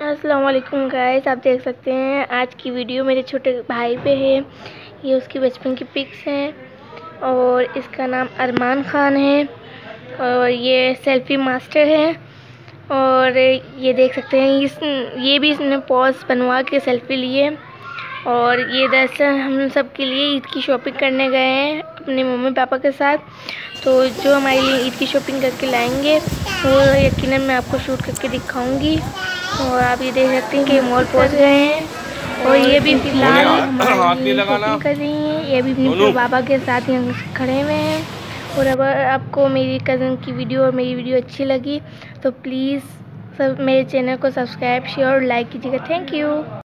अस्सलाम वालेकुम गाइस, आप देख सकते हैं, आज की वीडियो मेरे छोटे भाई पे है। ये उसकी बचपन की पिक्स हैं और इसका नाम अरमान ख़ान है और ये सेल्फी मास्टर है। और ये देख सकते हैं, इस, ये भी इसने पॉज बनवा के सेल्फी लिए। और ये दरअसल हम सब के लिए ईद की शॉपिंग करने गए हैं, अपने मम्मी पापा के साथ। तो जो हमारे लिए ईद की शॉपिंग करके लाएँगे, वो यकीनन मैं आपको शूट करके दिखाऊँगी। और आप ये देख सकते हैं कि मोर पहुँच गए हैं। और ये भी फ़िलहाल कर रही हैं। ये भी अपने बाबा के साथ यहाँ खड़े हुए हैं। और अगर आपको मेरी कज़न की वीडियो और मेरी वीडियो अच्छी लगी तो प्लीज़ सब मेरे चैनल को सब्सक्राइब शेयर और लाइक कीजिएगा। Thank you